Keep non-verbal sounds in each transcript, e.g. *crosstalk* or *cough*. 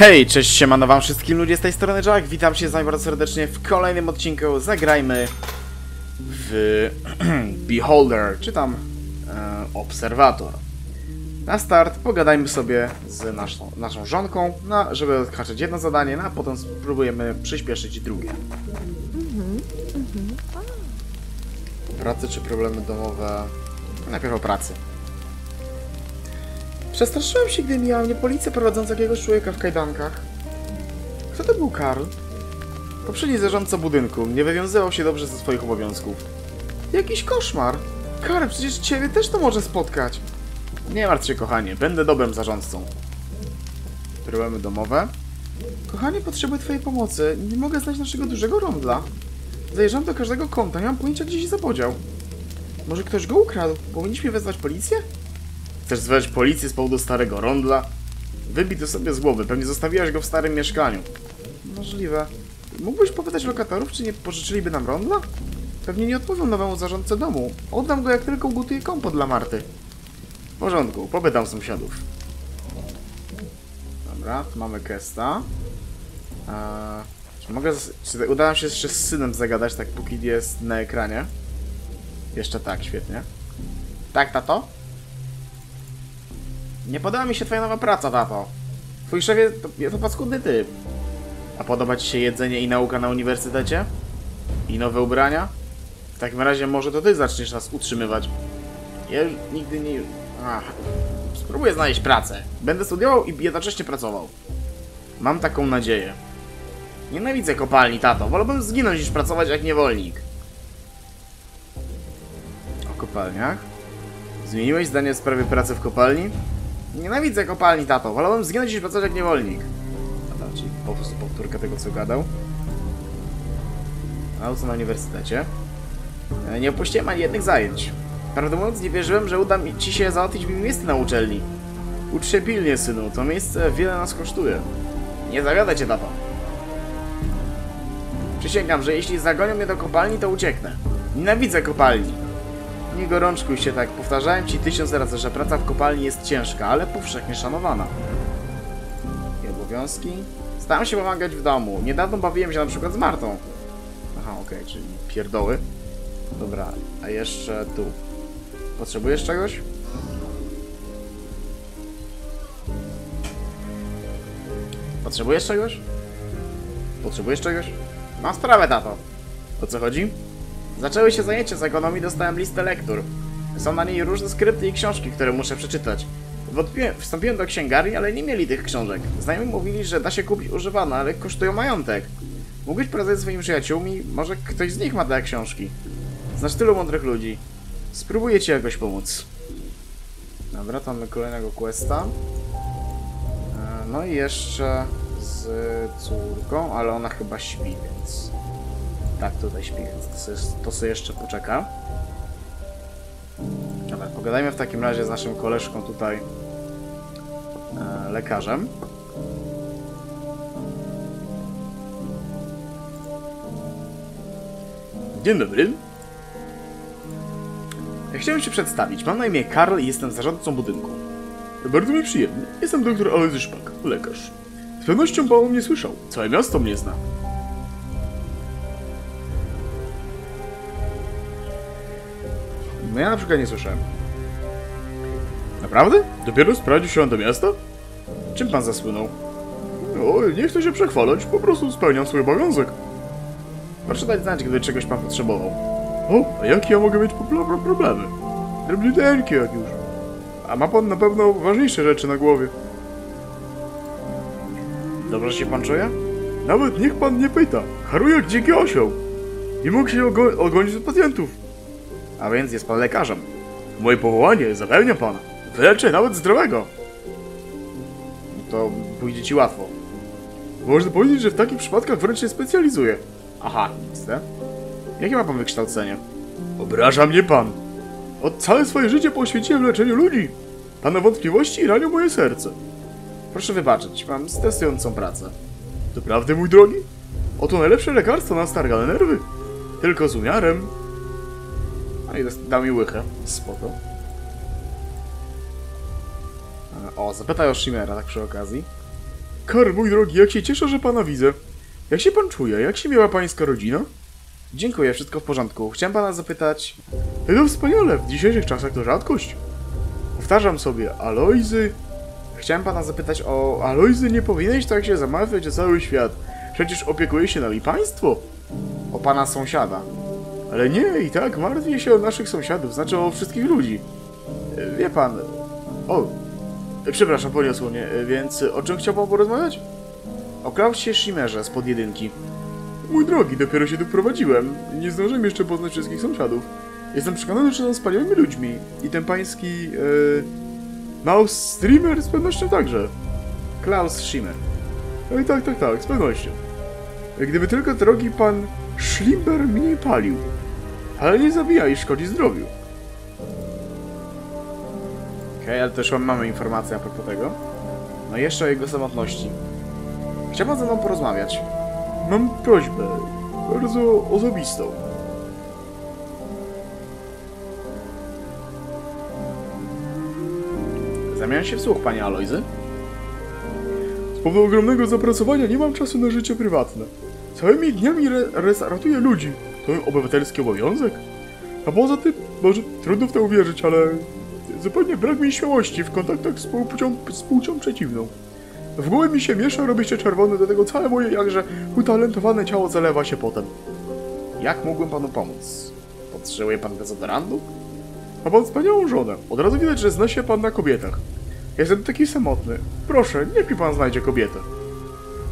Hej, cześć, siemano wam wszystkim ludzie z tej strony Jack, witam się z wami bardzo serdecznie w kolejnym odcinku Zagrajmy w *clears throat* Beholder, czy tam e, Obserwator. Na start pogadajmy sobie z naszą, naszą żonką, na, żeby odhaczyć jedno zadanie, no, a potem spróbujemy przyspieszyć drugie. Pracy czy problemy domowe? Najpierw o pracy. Przestraszyłem się, gdy mijała mnie policja prowadząca jakiegoś człowieka w kajdankach. Kto to był Karl? Poprzedni zarządca budynku nie wywiązywał się dobrze ze swoich obowiązków. Jakiś koszmar! Karl, przecież ciebie też to może spotkać. Nie martw się, kochanie, będę dobrym zarządcą. Problemy domowe? Kochanie, potrzebuję twojej pomocy. Nie mogę znaleźć naszego dużego rondla. Zajrzałem do każdego kąta, nie mam pojęcia, gdzie się zapodział. Może ktoś go ukradł? Powinniśmy wezwać policję? Chcesz zwać policję z powodu starego rondla? Wybij to sobie z głowy, pewnie zostawiłaś go w starym mieszkaniu. Możliwe. Mógłbyś popytać lokatorów, czy nie pożyczyliby nam rondla? Pewnie nie odpowiem nowemu zarządcy domu. Oddam go, jak tylko ugotuję kompot dla Marty. W porządku, popytam sąsiadów. Dobra, mamy Kesta. Eee, czy mogę... Czy uda się jeszcze z synem zagadać, tak póki jest na ekranie? Jeszcze tak, świetnie. Tak, tato? Nie podoba mi się twoja nowa praca, tato. Twój szefie to, to paskudny typ. A podoba ci się jedzenie i nauka na uniwersytecie? I nowe ubrania? W takim razie może to ty zaczniesz nas utrzymywać. Ja już nigdy nie... Ach. Spróbuję znaleźć pracę. Będę studiował i jednocześnie pracował. Mam taką nadzieję. Nienawidzę kopalni, tato. Wolałbym zginąć niż pracować jak niewolnik. O kopalniach? Zmieniłeś zdanie w sprawie pracy w kopalni? Nienawidzę kopalni, tato. Wolałbym zginąć niż pracować jak niewolnik. Dobra, czyli po prostu powtórka tego, co gadał. Nauce na uniwersytecie. E, Nie opuściłem ani jednych zajęć. Prawdę mówiąc, nie wierzyłem, że uda mi ci się załatwić mi miejsce na uczelni. Ucz się pilnie, synu. To miejsce wiele nas kosztuje. Nie zawiadę cię, tato. Przysięgam, że jeśli zagonią mnie do kopalni, to ucieknę. Nienawidzę kopalni. Nie gorączkuj się tak. Powtarzałem ci tysiąc razy, że praca w kopalni jest ciężka, ale powszechnie szanowana. I obowiązki? Staram się pomagać w domu. Niedawno bawiłem się na przykład z Martą. Aha, okej, czyli pierdoły. Dobra, a jeszcze tu. Potrzebujesz czegoś? Potrzebujesz czegoś? Potrzebujesz czegoś? Mam sprawę, tato. O co chodzi? Zaczęły się zajęcia z ekonomii, dostałem listę lektur. Są na niej różne skrypty i książki, które muszę przeczytać. Wątpiłem, wstąpiłem do księgarni, ale nie mieli tych książek. Znajomi mówili, że da się kupić używane, ale kosztują majątek. Mógłbyś z swoimi przyjaciółmi? Może ktoś z nich ma te książki. Znasz tylu mądrych ludzi. Spróbuję ci jakoś pomóc. Dobra, to mamy kolejnego questa. E, No i jeszcze z córką, ale ona chyba śpi, więc... Tak, tutaj śpi, więc to sobie, to sobie jeszcze poczeka. Dobra, pogadajmy w takim razie z naszym koleżką tutaj, e, lekarzem. Dzień dobry. Chciałem się przedstawić. Mam na imię Karl i jestem zarządcą budynku. Bardzo mi przyjemnie. Jestem doktor Aloyzy Szpak, lekarz. Z pewnością pan mnie słyszał. Całe miasto mnie zna. No ja na przykład nie słyszałem. Naprawdę? Dopiero sprawdził się pan do miasta? Czym pan zasłynął? O, nie chcę się przechwalać, po prostu spełniam swój obowiązek. Proszę dać znać, gdyby czegoś pan potrzebował. O, a jakie ja mogę mieć pro- problemy? Drobniuteńkie jak już. A ma pan na pewno ważniejsze rzeczy na głowie. Dobrze się pan czuje? Nawet niech pan nie pyta. Haruje jak dziki osioł. Nie mógł się ogo- ogonić od pacjentów. A więc jest pan lekarzem. Moje powołanie zapewnia pana. Wyleczę nawet zdrowego. To pójdzie ci łatwo. Można powiedzieć, że w takich przypadkach wręcz się specjalizuje. Aha, widzę. Jakie ma pan wykształcenie? Obraża mnie pan. Od całe swoje życie poświęciłem leczeniu ludzi. Pana wątpliwości ranią moje serce. Proszę wybaczyć, mam stresującą pracę. Doprawdy, mój drogi? Oto najlepsze lekarstwo na stargane nerwy. Tylko z umiarem. A i dał mi łychę. Spoko. E, O, zapytaj o Shimera, tak przy okazji. Karl, mój drogi, jak się cieszę, że pana widzę. Jak się pan czuje? Jak się miała pańska rodzina? Dziękuję, wszystko w porządku. Chciałem pana zapytać... No wspaniale, w dzisiejszych czasach to rzadkość. Powtarzam sobie, Alojzy... Chciałem pana zapytać o... Alojzy, nie powinieneś tak się zamawiać o cały świat. Przecież opiekuje się nami państwo. O pana sąsiada. Ale nie, i tak martwię się o naszych sąsiadów, znaczy o wszystkich ludzi. Wie pan... O, przepraszam, poniosło mnie, więc o czym chciał pan porozmawiać? O Klausie Schimmerze z pod jedynki. Mój drogi, dopiero się tu wprowadziłem. Nie zdążyłem jeszcze poznać wszystkich sąsiadów. Jestem przekonany, że są wspaniałymi ludźmi. I ten pański... E, Maus Streamer z pewnością także. Klaus Schimmer. Oj, tak, tak, tak, z pewnością. Gdyby tylko drogi pan Schlimber mnie palił. Ale nie zabija i szkodzi zdrowiu. Okej, ale też mamy informację a propos tego. No i jeszcze o jego samotności. Chciałbym ze mną porozmawiać. Mam prośbę, bardzo osobistą. Zamieniam się w słuch, panie Alojzy. Z powodu ogromnego zapracowania nie mam czasu na życie prywatne. Całymi dniami re ludzi. To obywatelski obowiązek. A poza tym, może trudno w to uwierzyć, ale zupełnie brak mi śmiałości w kontaktach z płcią, z płcią przeciwną. W głowie mi się miesza, robi się czerwony, do tego całe moje jakże utalentowane ciało zalewa się potem. Jak mógłbym panu pomóc? Potrzebuje pan dezodorantu? Ma pan wspaniałą żonę. Od razu widać, że zna się pan na kobietach. Jestem taki samotny. Proszę, niech mi pan znajdzie kobietę.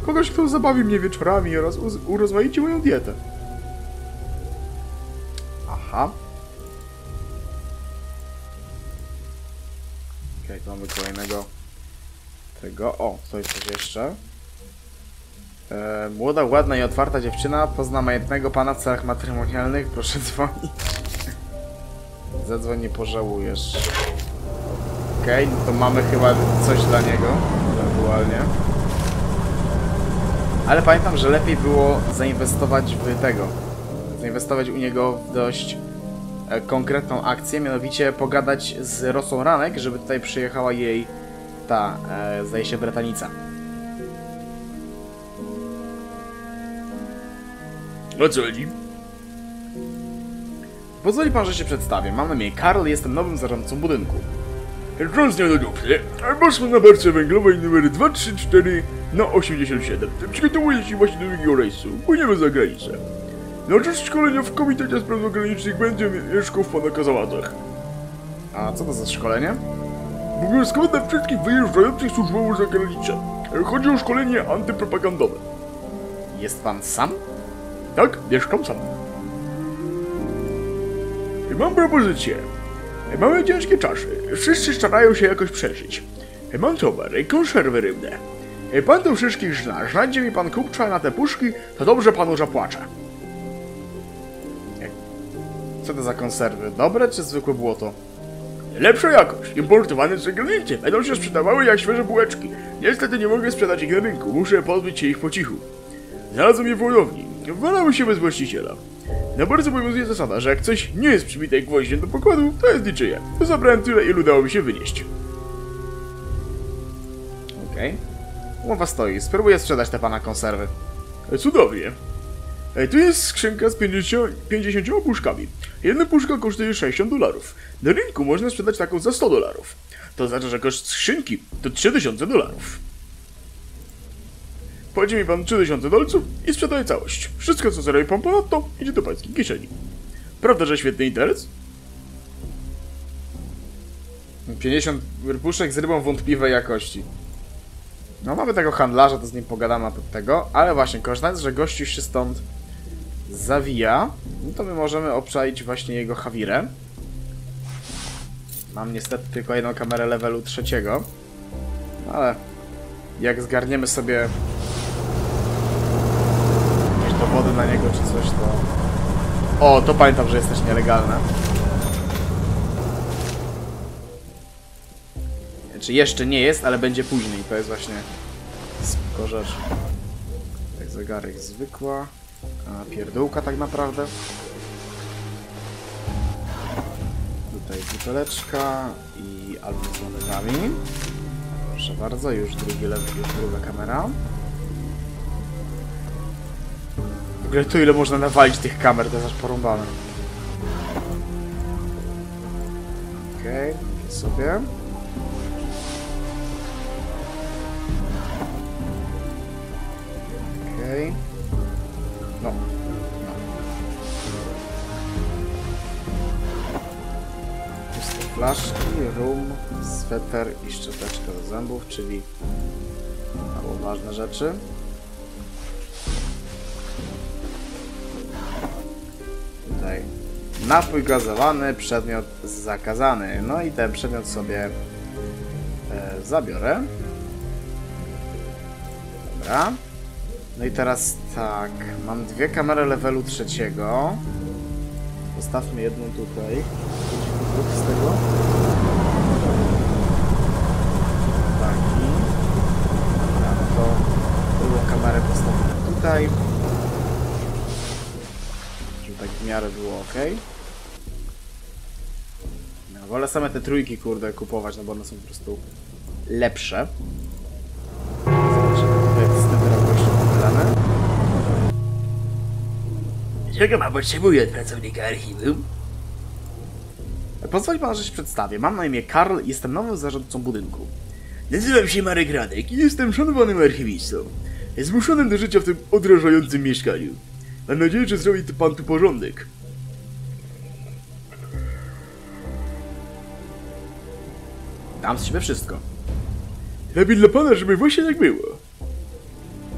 Kogoś, kto zabawi mnie wieczorami oraz urozmaici moją dietę. Aha. Okej, to mamy kolejnego tego. O, coś coś jeszcze. E, młoda, ładna i otwarta dziewczyna pozna majątnego pana w celach matrymonialnych. Proszę *laughs* dzwonić. Zadzwoń, nie pożałujesz. Okej, no to mamy chyba coś dla niego, ewentualnie. Ale pamiętam, że lepiej było zainwestować w tego. Zainwestować u niego w dość e, konkretną akcję, mianowicie pogadać z Rosą Ranek, żeby tutaj przyjechała jej ta, e, zdaje się, Bretanica. O co chodzi? Pozwoli pan, że się przedstawię. Mam na imię Karl, jestem nowym zarządcą budynku. Cząs nie dobrze. Poszło na barce węglowej numer 234 na 87. Przygotowuję się właśnie do drugiego rejsu. Płyniemy za granicę. Na czas szkolenia w Komitecie Spraw Zagranicznych będzie mieszkał w pana kazałatach. A co to za szkolenie? Obowiązkowe dla wszystkich wyjeżdżających służbowo za granicę. Chodzi o szkolenie antypropagandowe. Jest pan sam? Tak, mieszkam sam. Mam propozycję. Mamy ciężkie czasy. Wszyscy starają się jakoś przeżyć. Mam towar, konserwy rybne. Pan to wszystkich zna. Znajdzie mi pan kupcza na te puszki, to dobrze panu zapłaczę. Co to za konserwy? Dobre czy zwykłe błoto? Lepsza jakość, importowane z zagranicy. Będą się sprzedawały jak świeże bułeczki. Niestety nie mogę sprzedać ich na rynku. Muszę pozbyć się ich po cichu. Znalazłem je w wojowni. Walały się bez właściciela. Na bardzo obowiązuje zasada, że jak coś nie jest przybite gwoździem do pokładu, to jest niczyje. To zabrałem tyle, ile udało mi się wynieść. Okej. Umowa stoi. Spróbuję sprzedać te pana konserwy. Cudownie. Tu jest skrzynka z 50, 50 puszkami. Jedna puszka kosztuje 60 dolarów. Na rynku można sprzedać taką za 100 dolarów. To znaczy, że koszt skrzynki to 3000 dolarów. Płaci mi pan 3000 dolców i sprzedaje całość. Wszystko, co zarobi pan ponadto, idzie do pańskiej kieszeni. Prawda, że świetny interes? 50 puszek z rybą wątpliwej jakości. No mamy tego handlarza, to z nim pogadamy na tego, ale właśnie, korzystając, że gościu się stąd zawija, no to my możemy obczaić właśnie jego Hawirę. Mam niestety tylko jedną kamerę levelu trzeciego, ale jak zgarniemy sobie jakieś dowody na niego czy coś, to... O, to pamiętam, że jest też nielegalne. Znaczy jeszcze nie jest, ale będzie później. To jest właśnie spoko rzecz. Tak, zegarek zwykła. A pierdółka tak naprawdę. Tutaj buteleczka i album z monetami. Proszę bardzo, już drugi lewy, już druga kamera. W ogóle tu ile można nawalić tych kamer, to jest aż porąbane. Okej, okay, sobie. Okej. No. No. Puste flaszki, rum, sweter i szczoteczka do zębów, czyli mało ważne rzeczy. Tutaj napój gazowany, przedmiot zakazany. No i ten przedmiot sobie e, zabiorę. Dobra. No i teraz tak, mam dwie kamery levelu trzeciego. Postawmy jedną tutaj. Z tego. Taki. Dobra, no to drugą kamerę postawimy tutaj. Żeby tak w miarę było ok. No, wolę same te trójki, kurde, kupować, no bo one są po prostu lepsze. Czego pan potrzebuje od pracownika archiwum? Pozwoli pan, że się przedstawię. Mam na imię Karl, jestem nowym zarządcą budynku. Nazywam się Marek Radek i jestem szanowanym archiwistą. Zmuszonym do życia w tym odrażającym mieszkaniu. Mam nadzieję, że zrobi to pan tu porządek. Dam z siebie wszystko. Lepiej dla pana, żeby właśnie tak było.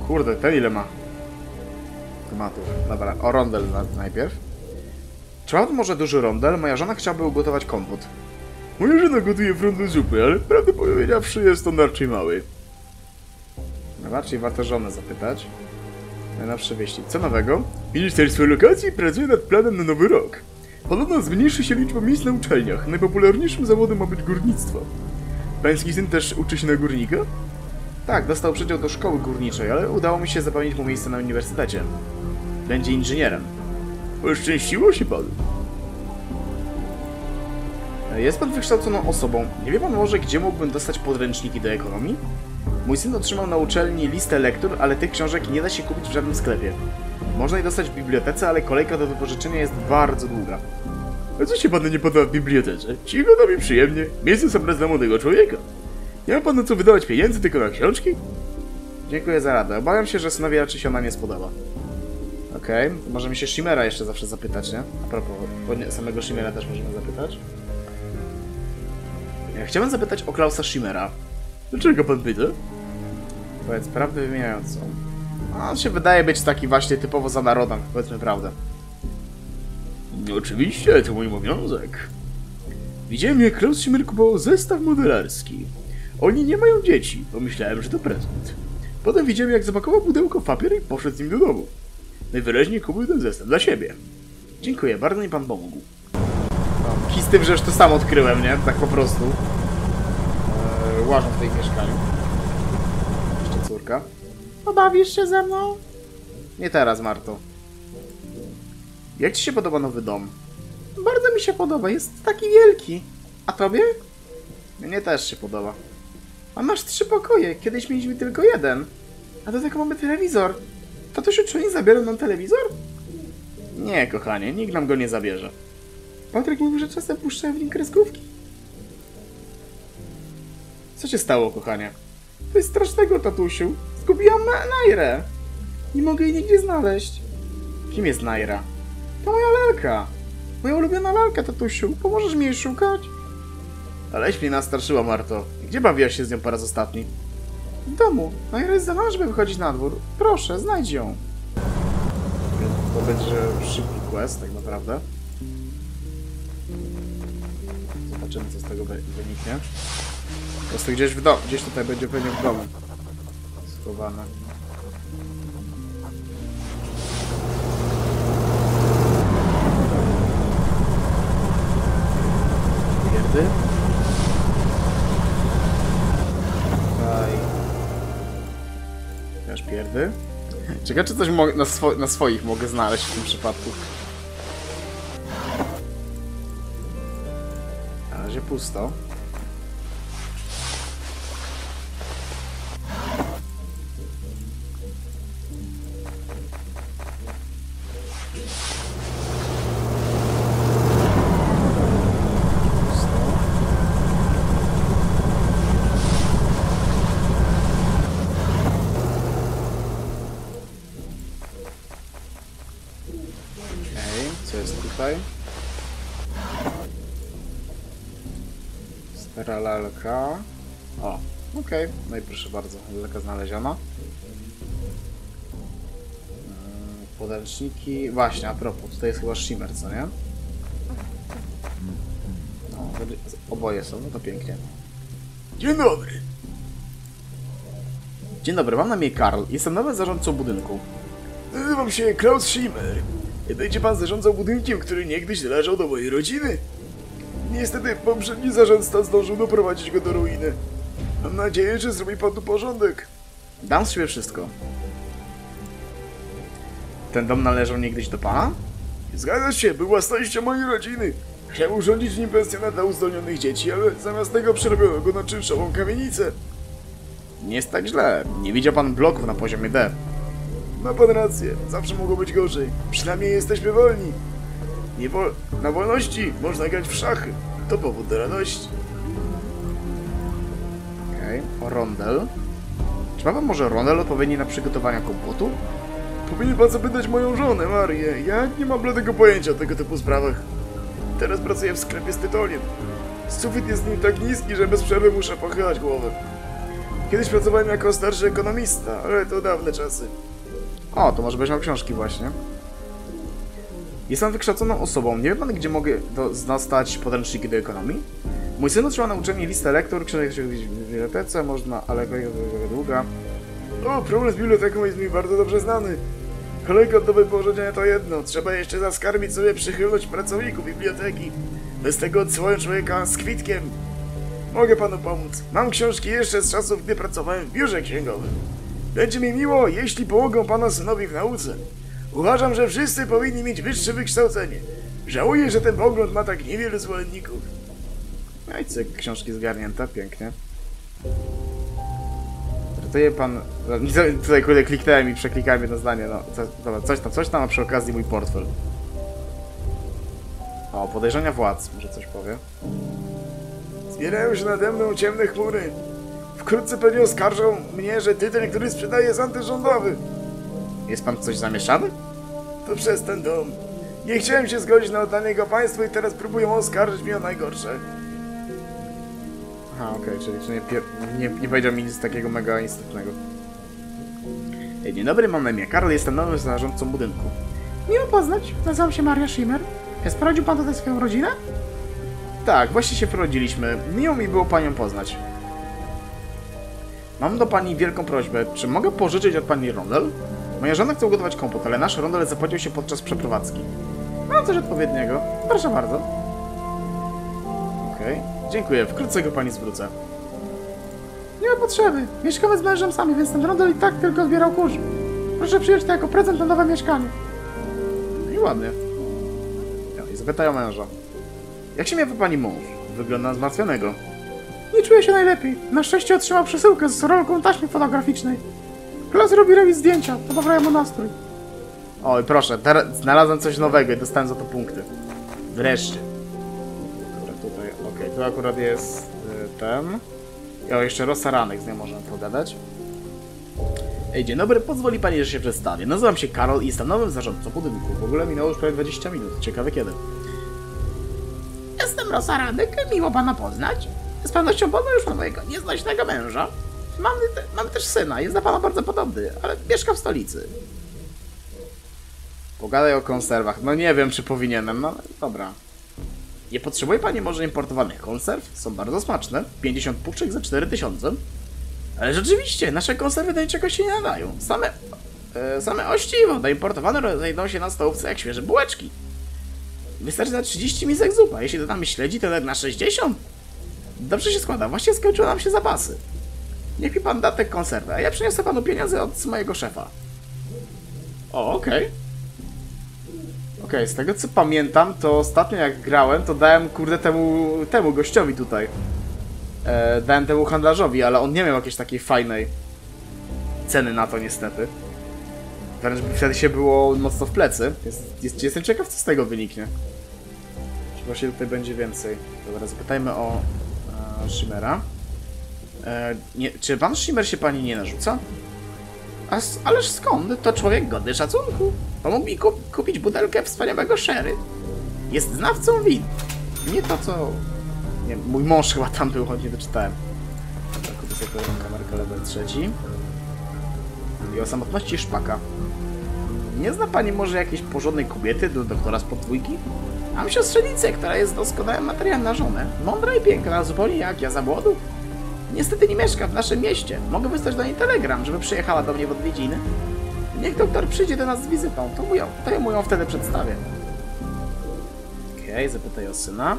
Kurde, ten ile ma? Dobra, o rondel na, najpierw. Czy mam może duży rondel? Moja żona chciałaby ugotować kompot. Moja żona gotuje frądę zupy, ale prawdę powiedziawszy jest on raczej mały. Czyli warto żonę zapytać. Najnowsze wieści. Co nowego? Ministerstwo Lokacji pracuje nad planem na nowy rok. Podobno zmniejszy się liczba miejsc na uczelniach. Najpopularniejszym zawodem ma być górnictwo. Pański syn też uczy się na górnika? Tak, dostał przydział do szkoły górniczej, ale udało mi się zapewnić mu miejsce na uniwersytecie. Będzie inżynierem. Poszczęściło się panu. Jest pan wykształconą osobą. Nie wie pan może, gdzie mógłbym dostać podręczniki do ekonomii? Mój syn otrzymał na uczelni listę lektur, ale tych książek nie da się kupić w żadnym sklepie. Można je dostać w bibliotece, ale kolejka do wypożyczenia jest bardzo długa. A co się panu nie podoba w bibliotece? Cicho tam i przyjemnie. Miejsce są dla młodego człowieka. Nie ma pan na co wydawać pieniędzy tylko na książki? Dziękuję za radę. Obawiam się, że synowi raczej się ona nie spodoba. Okej, okay. możemy się Shimera jeszcze zawsze zapytać, nie? A propos, samego Shimera też możemy zapytać. Ja chciałem zapytać o Klausa Shimera. Dlaczego pan pyta? Powiedz prawdę wymieniającą. A On się wydaje być taki właśnie typowo za narodem, powiedzmy prawdę. No oczywiście, to mój obowiązek. Widziałem, jak Klaus Schimmer kupował zestaw modelarski. Oni nie mają dzieci. Pomyślałem, że to prezent. Potem widziałem, jak zapakował pudełko w papier i poszedł z nim do domu. Najwyraźniej kupił ten zestaw dla siebie. Dziękuję, bardzo mi pan pomógł. No, z tym, że już to sam odkryłem, nie? Tak po prostu. Eee, łażą w tej mieszkaniu. Jeszcze córka. Pobawisz się ze mną? Nie teraz, Marto. Jak ci się podoba nowy dom? Bardzo mi się podoba, jest taki wielki. A tobie? Mnie też się podoba. A masz trzy pokoje, kiedyś mieliśmy tylko jeden. A do tego mamy telewizor. Tatusiu, czy oni zabiorą nam telewizor? Nie, kochanie, nikt nam go nie zabierze. Patryk mówił, że czasem puszczają w nim kreskówki. Co się stało, kochanie? To jest strasznego, tatusiu. Zgubiłam na Nairę. Nie mogę jej nigdzie znaleźć. Kim jest Naira? To moja lalka. Moja ulubiona lalka, tatusiu. Pomożesz mi jej szukać? Aleś mnie nastraszyła, Marto. Gdzie bawiłaś się z nią po raz ostatni? W domu. Jest za mała, żeby wychodzić na dwór. Proszę, znajdź ją. To będzie szybki quest, tak naprawdę. Zobaczymy, co z tego wy- wyniknie. Po prostu gdzieś w domu, gdzieś tutaj będzie pewnie w domu. Schowane. Pierdy. Pierdy. Ciekawe, czy coś na, na swoich mogę znaleźć w tym przypadku. Na razie pusto. Proszę bardzo, lalka znaleziona. Mm, Podręczniki. Właśnie, a propos, tutaj jest chyba Shimmer, co nie? No, oboje są, no to pięknie. Dzień dobry. Dzień dobry, mam na imię Karl. Jestem nowym zarządcą budynku. Nazywam się Klaus Schimmer. Będzie pan zarządzał budynkiem, który niegdyś należał do mojej rodziny. Niestety poprzedni zarządca zdążył doprowadzić go do ruiny. Mam nadzieję, że zrobi pan tu porządek. Dam z siebie wszystko. Ten dom należał niegdyś do pana? Zgadza się, był własnością mojej rodziny. Chciałem urządzić nim pensjonat dla uzdolnionych dzieci, ale zamiast tego przerobiono go na czynszową kamienicę. Nie jest tak źle. Nie widział pan bloków na poziomie D. Ma pan rację, zawsze mogło być gorzej. Przynajmniej jesteśmy wolni. Nie wo na wolności można grać w szachy. To powód do radości. Okej, o rondel. Czy ma pan może rondel odpowiedni na przygotowania kompotu? Powinien pan zapytać moją żonę, Marię. Ja nie mam bladego pojęcia o tego typu sprawach. Teraz pracuję w sklepie z tytoniem. Sufit jest nim tak niski, że bez przerwy muszę pochylać głowę. Kiedyś pracowałem jako starszy ekonomista, ale to dawne czasy. O, to może być miał książki właśnie. Jestem wykształconą osobą. Nie wie pan, gdzie mogę do, dostać podręczniki do ekonomii? Mój syn otrzymał na uczelni listę lektur, książek się w bibliotece, można, ale długa. O, problem z biblioteką jest mi bardzo dobrze znany. Kolejka od doby położenia to jedno. Trzeba jeszcze zaskarbić sobie przychylność pracowników biblioteki. Bez tego odsyłają człowieka z kwitkiem. Mogę panu pomóc. Mam książki jeszcze z czasów, gdy pracowałem w biurze księgowym. Będzie mi miło, jeśli pomogą pana synowi w nauce. Uważam, że wszyscy powinni mieć wyższe wykształcenie. Żałuję, że ten pogląd ma tak niewielu zwolenników. No i cyk, książki zgarnięte, pięknie. Tratuje pan... no, *laughs* Tutaj kurde kliknąłem i przeklikałem jedno zdanie, no. Co, dobra, coś tam, coś tam, a przy okazji mój portfel. O, podejrzenia władz, może coś powie. Zbierają się nade mną ciemne chmury. Wkrótce pewnie oskarżą mnie, że tytoń, który sprzedaję, jest antyrządowy. Jest pan coś zamieszany? To przez ten dom. Nie chciałem się zgodzić na oddanie go państwu i teraz próbują oskarżyć mnie o najgorsze. Aha, okej, czyli, czyli nie, nie, nie powiedział mi nic takiego mega istotnego. Ej, Dzień dobry, mam na imię Karl, jestem nowym zarządcą budynku. Miło poznać. Nazywam się Maria Schimmer. Sprowadził pan tutaj swoją rodzinę? Tak, właśnie się wrodziliśmy. Miło mi było panią poznać. Mam do pani wielką prośbę. Czy mogę pożyczyć od pani rondel? Moja żona chce ugotować kompot, ale nasz rondel zapłacił się podczas przeprowadzki. Mam coś odpowiedniego. Proszę bardzo. Okej, dziękuję. Wkrótce go pani zwrócę. Nie ma potrzeby. Mieszkamy z mężem sami, więc ten rondel i tak tylko zbierał kurz. Proszę przyjąć to jako prezent na nowe mieszkanie. I ładnie. Ja, I zapytaj o męża. Jak się miewa pani mąż? Wygląda zmartwionego. Nie czuję się najlepiej. Na szczęście otrzymał przesyłkę z rolką taśmy fotograficznej. Klas robi robić zdjęcia, poprawiają mu nastrój. Oj, proszę, znalazłem coś nowego i dostałem za to punkty. Wreszcie. Tu akurat jest y, ten. I o, jeszcze Rosaranek, z nią możemy pogadać. Ej, dzień dobry, pozwoli pani, że się przedstawię. Nazywam się Karol i jestem nowym zarządcą budynku. W ogóle minęło już prawie 20 minut. Ciekawe kiedy. Jestem Rosa Radek, miło pana poznać. Z pewnością poznał już pan mojego nieznośnego męża. Mamy, te, mamy też syna, jest do pana bardzo podobny, ale mieszka w stolicy. Pogadaj o konserwach. No nie wiem, czy powinienem, no ale dobra. Nie potrzebuje pani może importowanych konserw? Są bardzo smaczne. 50 puszek za 4000. Ale rzeczywiście, nasze konserwy do niczego się nie nadają. Same, e, same ościwo, importowane znajdą się na stołówce jak świeże bułeczki. Wystarczy na 30 misek zupa. Jeśli dodamy śledzi, to nawet na 60. Dobrze się składa, właśnie skończyły nam się zapasy. Niech mi pan da tę konserwę, a ja przyniosę panu pieniądze od mojego szefa. O, okej. Okej, z tego co pamiętam, to ostatnio jak grałem, to dałem kurde temu, temu gościowi tutaj. E, dałem temu handlarzowi, ale on nie miał jakiejś takiej fajnej ceny na to niestety. Wręcz wtedy się było mocno w plecy. Jest, jest, jestem ciekaw, co z tego wyniknie. Czy właśnie tutaj będzie więcej. Dobra, zapytajmy o e, Shimmera. E, nie, czy pan Shimmer się pani nie narzuca? Ależ skąd? To człowiek godny szacunku. Pomógł mi kup, kupić butelkę wspaniałego sherry. Jest znawcą win. Nie to, co... Nie mój mąż chyba tam był, choć nie doczytałem. Dobra, kupię kolejną kamerkę level trzeci. I o samotności szpaka. Nie zna pani może jakiejś porządnej kobiety do doktora z podwójki? Mam siostrzenicę, która jest doskonałym materiałem na żonę. Mądra i piękna, zupełnie jak ja za młodu. Niestety nie mieszka w naszym mieście. Mogę wysłać do niej telegram, żeby przyjechała do mnie w odwiedziny. Niech doktor przyjdzie do nas z wizytą, to, mu ją, to ja mu ją wtedy przedstawię. Okej, zapytaj o syna.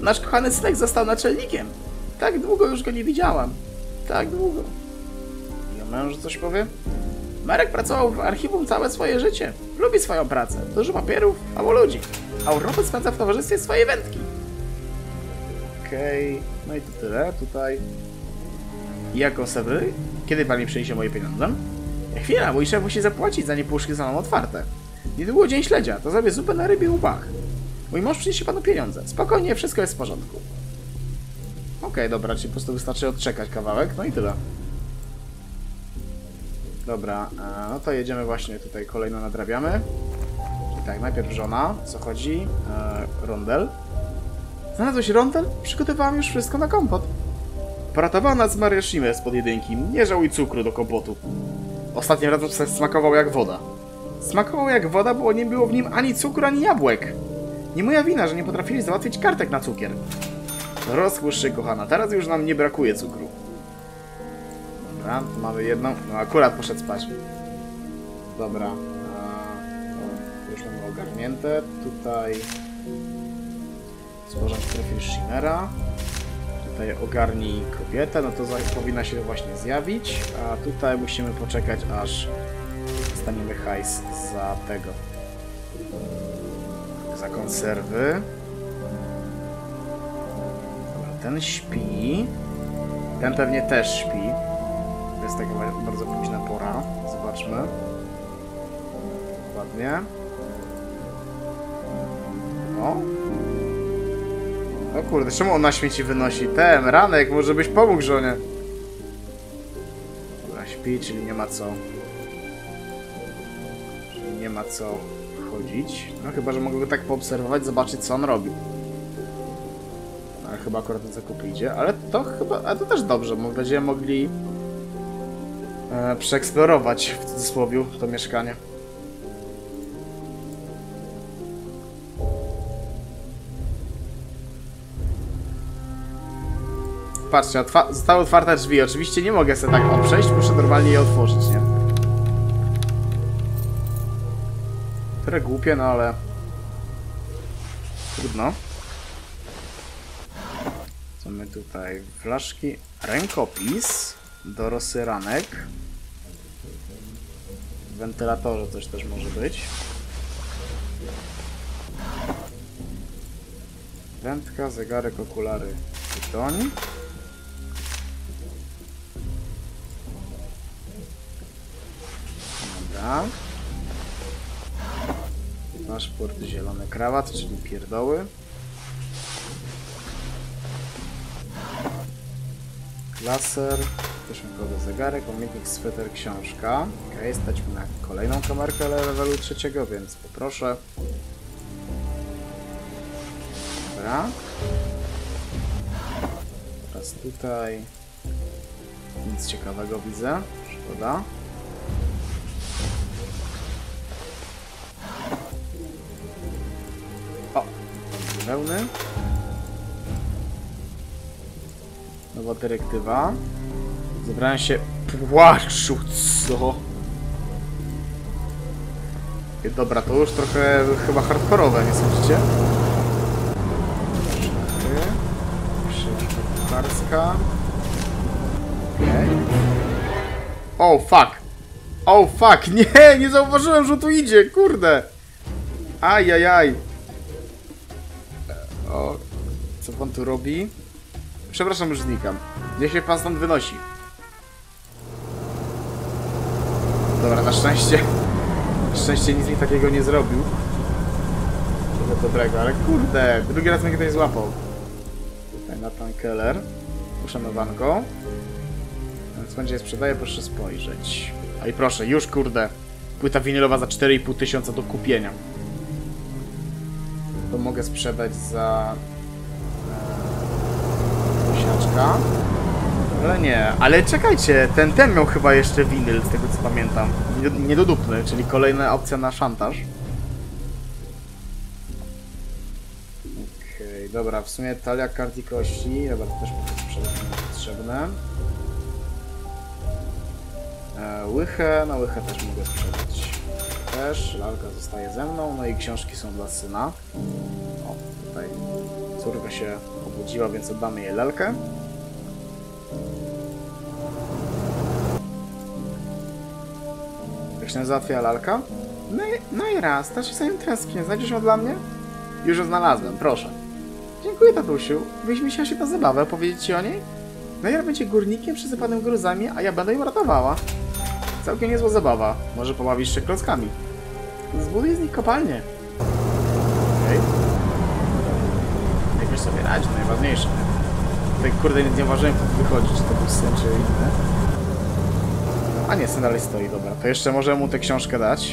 Nasz kochany synek został naczelnikiem. Tak długo już go nie widziałam. Tak długo. I o mężu coś powie? Marek pracował w archiwum całe swoje życie. Lubi swoją pracę. Dużo papierów, mało ludzi. A urlopy spędza w towarzystwie swojej wędki. Okej, no i to tyle. Tutaj... Jako Sewery? Kiedy pani przyniesie moje pieniądze? Chwila, mój szef musi zapłacić, zanim puszki zostaną otwarte. Niedługo dzień śledzia, to zrobię zupę na rybie łbach. Mój mąż przyniesie panu pieniądze. Spokojnie, wszystko jest w porządku. Okej, dobra, czyli po prostu wystarczy odczekać kawałek, no i tyle. Dobra, e, no to jedziemy właśnie tutaj, kolejno nadrabiamy. Tak, najpierw żona, co chodzi? E, rondel. Znalazłeś rondel? Przygotowałam już wszystko na kompot. Poratowała nas Maria Schimmer spod jedynki. Nie żałuj cukru do kompotu. Ostatnim razem smakował jak woda. Smakował jak woda, bo nie było w nim ani cukru, ani jabłek. Nie moja wina, że nie potrafili załatwić kartek na cukier. Rozchłóż się, kochana. Teraz już nam nie brakuje cukru. Dobra, mamy jedną. No akurat poszedł spać. Dobra. Już mamy ogarnięte. Tutaj... Zbożem profil Shimmera. Tutaj kobietę, no to powinna się właśnie zjawić. A tutaj musimy poczekać, aż dostaniemy hajs za tego. Za konserwy. Dobra, ten śpi. Ten pewnie też śpi. To jest taka ba- bardzo późna pora. Zobaczmy. Ładnie. O. O kurde, czemu on na śmieci wynosi? Ten, ranek, może byś pomógł żonie. Dobra, śpi, czyli nie ma co. Czyli nie ma co wchodzić. No chyba, że mogę go tak poobserwować, zobaczyć co on robi. No, ale chyba akurat na zakup idzie, ale to chyba, ale to też dobrze, bo będziemy mogli e, przeeksplorować w cudzysłowie to mieszkanie. Patrzcie, otwa zostały otwarte drzwi. Oczywiście nie mogę sobie tak oprzeć, muszę normalnie je otworzyć, nie? Trochę głupie, no ale... Trudno. Co my tutaj? Flaszki. Rękopis. Do rozsyranek. W wentylatorze coś też może być. Wędka, zegarek, okulary, tytoń. Dobra. Paszport, zielony krawat, czyli pierdoły. Laser, kieszonkowy zegarek, pamiętnik, sweter, książka. Ok, stać mi na kolejną kamerkę levelu trzeciego, więc poproszę. Dobra. Teraz tutaj. Nic ciekawego widzę. Szkoda. Wełny. Nowa dyrektywa. Zebrałem się płaszczu, co? Dobra, to już trochę chyba hardkorowe, nie sądzicie? Kucharska. Okej. O, fuck! O, fuck! Nie, nie zauważyłem, że tu idzie, kurde! Ajajaj! O, tu robi? Przepraszam, już znikam. Niech się pan stąd wynosi. Dobra, na szczęście. Na szczęście nic mi takiego nie zrobił. Tego dobrego, ale kurde, drugi raz mnie ktoś złapał. Tutaj Nathan Keller. Uszanowanko. Więc będzie je sprzedaje, proszę spojrzeć. A i proszę, już kurde. Płyta winylowa za 4,5 tysiąca do kupienia. to mogę sprzedać za... Siaczka. Ale nie, ale czekajcie, ten ten miał chyba jeszcze winyl, z tego co pamiętam. Nie- Niedodupny, czyli kolejna opcja na szantaż. Okej, dobra, w sumie talia kart i kości, dobra, to też potrzebne. E, łychę, na łychę też mogę sprzedać. Też, lalka zostaje ze mną, no i książki są dla syna. O, tutaj córka się obudziła, więc oddamy jej lalkę. Nazywa twoja lalka? No i, no i raz, też nim tęsknię. Znajdziesz ją dla mnie? Już ją znalazłem, proszę. Dziękuję, tatusiu. Byś się na zabawę, opowiedzieć ci o niej? Naira będzie górnikiem przysypanym gruzami, a ja będę ją ratowała. Całkiem niezła zabawa. Może pobawisz się klockami. Zbuduj z nich kopalnię. Jakoś sobie radzi, najważniejsze. Tutaj kurde nie tu wychodzi, czy to był syn, czy inny. A nie, syn dalej stoi, dobra. To jeszcze może mu tę książkę dać.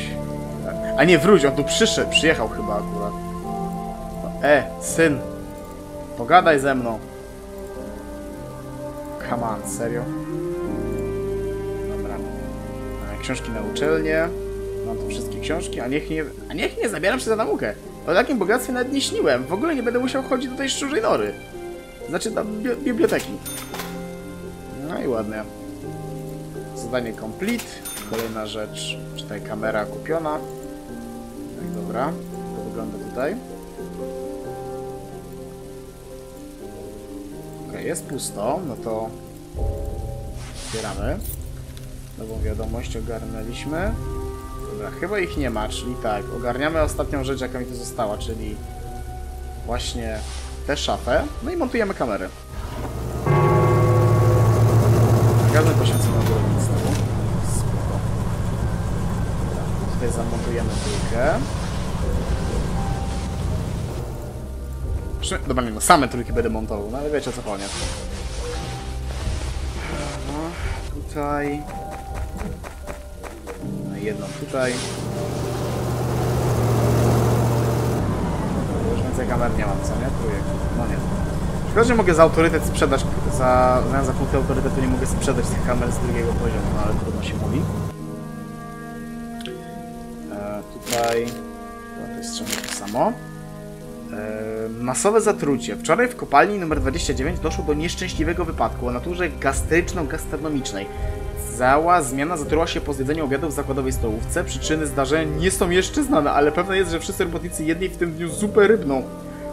A nie, wróć, on tu przyszedł, przyjechał chyba akurat. E, syn. Pogadaj ze mną. Come on, serio? Dobra. E, Książki na uczelnię. Mam tu wszystkie książki, a niech nie, a niech nie zabieram się za naukę. O takim bogactwie nawet nie śniłem. W ogóle nie będę musiał chodzić do tej szczurzej nory. Znaczy do bi biblioteki. No i ładnie. Zadanie complete. Kolejna rzecz. Czytaj kamera kupiona. Tak, dobra. To wygląda tutaj. Okej, jest pusto. No to otwieramy. Nową wiadomość ogarnęliśmy. Dobra, chyba ich nie ma, czyli tak, ogarniamy ostatnią rzecz, jaka mi tu została, czyli właśnie tę szafę, no i montujemy kamerę. Magazyn poświęcony budownictwu. Spoko. Dobra, tutaj zamontujemy trójkę. Dobra, nie no, same trójki będę montował, no ale wiecie co chodzi. No, tutaj... Jedną tutaj. Już więcej kamer nie mam, co nie? Trójek. No nie. Szkoda, że mogę za autorytet sprzedać, za, zamiast za punkty autorytetu nie mogę sprzedać tych kamer z drugiego poziomu, no ale trudno się mówi. E, tutaj... No, to jest to samo. Masowe zatrucie. Wczoraj w kopalni numer 29 doszło do nieszczęśliwego wypadku o naturze gastryczno-gastronomicznej. Cała zmiana zatruła się po zjedzeniu obiadu w zakładowej stołówce. Przyczyny zdarzenia nie są jeszcze znane, ale pewne jest, że wszyscy robotnicy jedli w tym dniu zupę rybną.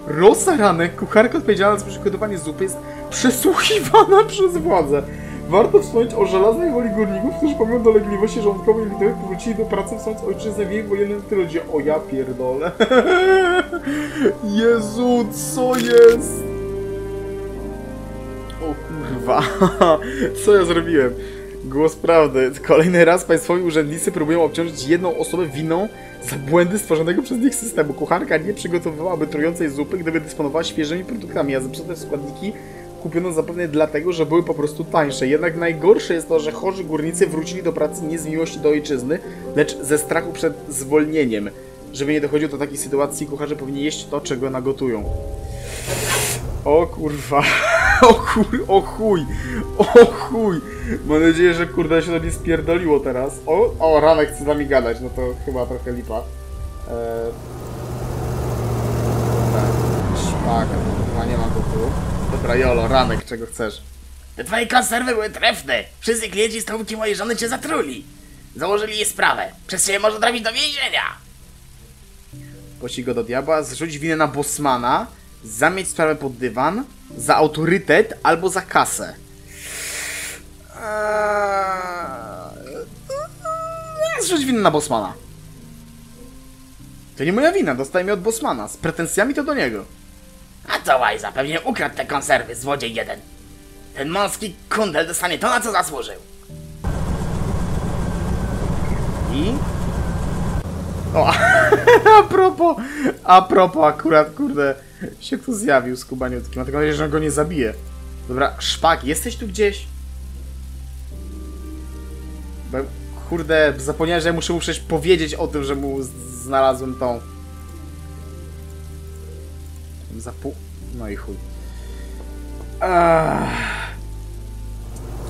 Rosa Ranek, kucharka odpowiedzialna za przygotowanie zupy, jest przesłuchiwana *laughs* przez władze. Warto wspomnieć o żelaznej woli górników, którzy pomimo dolegliwości żołądkowej i powrócili do pracy chcąc ojczyznę w jej wojennym tyrodzie. O ja pierdolę. *laughs* Jezu, co jest? O kurwa, *laughs* co ja zrobiłem? Głos prawdy. Kolejny raz państwowi urzędnicy próbują obciążyć jedną osobę winą za błędy stworzonego przez nich systemu. Kucharka nie przygotowywałaby trującej zupy, gdyby dysponowała świeżymi produktami, a zepsute składniki kupiono zapewne dlatego, że były po prostu tańsze. Jednak najgorsze jest to, że chorzy górnicy wrócili do pracy nie z miłości do ojczyzny, lecz ze strachu przed zwolnieniem. Żeby nie dochodziło do takiej sytuacji, kucharze powinni jeść to, czego nagotują. O kurwa. *laughs* O kur... O chuj. O chuj. Mam nadzieję, że kurde się to nie spierdoliło teraz. O, o Ranek chce z nami gadać, no to chyba trochę lipa. Eee... Tak. Chyba nie ma go tu. Dobra, Jolo, Ranek, czego chcesz? Te twoje konserwy były trefne. Wszyscy klienci z trumki mojej żony cię zatruli. Założyli jej sprawę. Przez ciebie może trafić do więzienia. Pościg go do diabła, zrzuć winę na Bosmana, zamieć sprawę pod dywan, za autorytet albo za kasę. Eee, Zrzuć winę na Bosmana. To nie moja wina, dostaję mi od Bosmana. Z pretensjami to do niego. To łajza, pewnie ukradł te konserwy, złodziej jeden. Ten mąski kundel dostanie to, na co zasłużył. I... O, *laughs* a propos, a propos akurat, kurde, się tu zjawił z Kubaniutkim, mam tylko nadzieję, że on go nie zabije. Dobra, Szpak, jesteś tu gdzieś? Bo, kurde, zapomniałem, że ja muszę mu przecież powiedzieć o tym, że mu znalazłem tą... Za pół... No i chuj. Ach.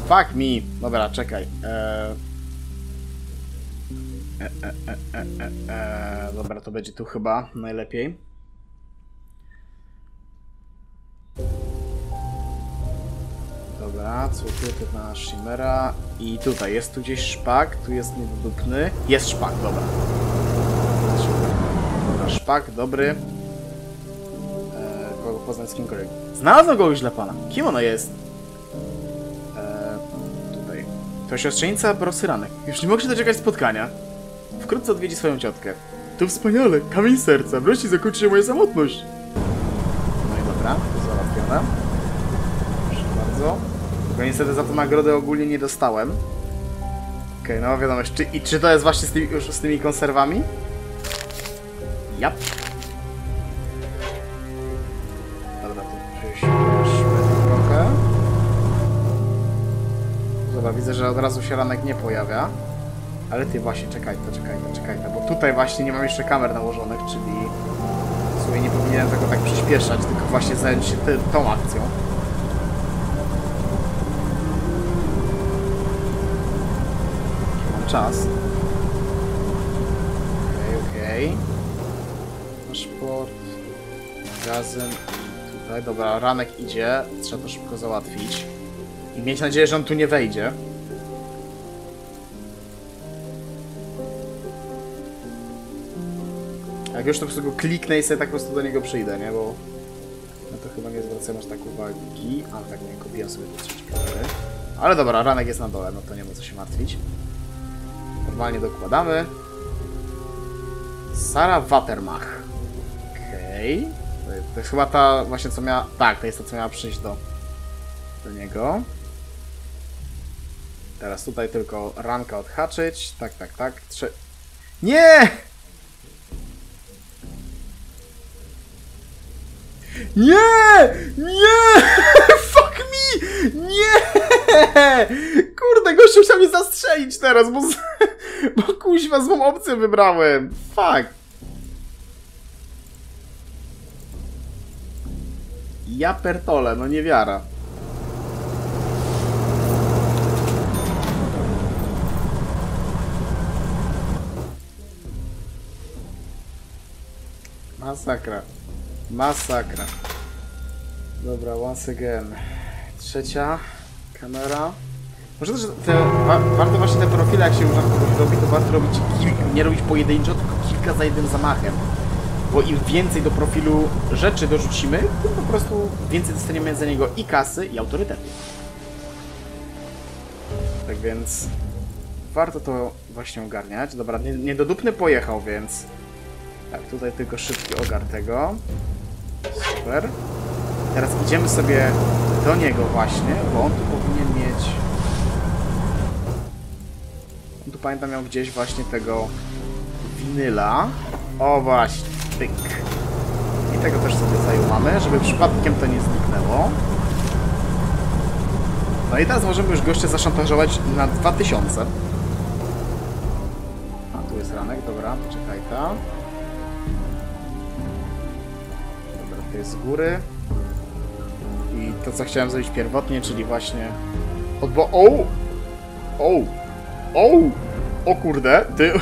Fuck me. Dobra, czekaj. Eee... E, e, e. Dobra, to będzie tu chyba najlepiej. Dobra, cukry, tu na Shimmera i tutaj jest tu gdzieś szpak, tu jest niedodupny. Jest szpak, dobra. Dobra, szpak, dobry. Eee, kogo poznać z kimkolwiek. Znalazłem kogoś dla pana. Kim ona jest? Eee, tutaj. To siostrzenica Brosyranek. Już nie mogę się doczekać spotkania. Wkrótce odwiedzi swoją ciotkę. To wspaniale, kamień serca, wreszcie zakończy się moja samotność. No i dobra, to załatwione. Proszę bardzo. Tylko niestety za tą nagrodę ogólnie nie dostałem. Okej, no wiadomo, czy, i czy to jest właśnie z tymi, już z tymi konserwami? Jap. Dobra, Widzę, że od razu się ranek nie pojawia. Ale ty właśnie, czekaj, to czekaj, to czekaj, bo tutaj właśnie nie mam jeszcze kamer nałożonych, czyli w sumie nie powinienem tego tak przyspieszać, tylko właśnie zająć się tą akcją. Mam czas. Okej, okej. Paszport, magazyn tutaj, dobra, ranek idzie, trzeba to szybko załatwić. Mieć nadzieję, że on tu nie wejdzie. Jak już to po prostu go kliknę i sobie tak po prostu do niego przyjdę, nie? Bo no to chyba nie zwracam aż tak uwagi. Ale tak nie kupiłem sobie kamery. Ale dobra, ranek jest na dole, no to nie ma co się martwić. Normalnie dokładamy. Sara Watermach. Okej. To, jest- to jest chyba ta właśnie co miała... Tak, to jest to co miała przyjść do, do niego. Teraz tutaj tylko ranka odhaczyć. Tak, tak, tak. Nie! Nie! Nie! *laughs* Fuck me! Nie! Kurde, gościu chciał mnie zastrzelić teraz, bo, *laughs* bo kuźwa złą opcję wybrałem. Fuck. Ja pertole, no nie wiara. Masakra. Masakra. Dobra, once again. Trzecia kamera. Może też te, wa, warto właśnie te profile, jak się już na robi, to warto robić kilka, nie robić pojedynczo, tylko kilka za jednym zamachem. Bo im więcej do profilu rzeczy dorzucimy, tym po prostu więcej dostaniemy za niego i kasy, i autorytetu. Tak więc warto to właśnie ogarniać. Dobra, nie- niedodupny pojechał, więc tak, tutaj tylko szybki ogar tego. Super. Teraz idziemy sobie do niego właśnie, bo on tu powinien mieć... On tu pamiętam miał gdzieś właśnie tego winyla. O właśnie, pyk. I tego też sobie zajmamy, żeby przypadkiem to nie zniknęło. No i teraz możemy już gościa zaszantażować na 2000. A, tu jest ranek, dobra, czekaj ta. Z góry. I to, co chciałem zrobić pierwotnie, czyli właśnie... Odbo... O! O! O! O kurde! Ty...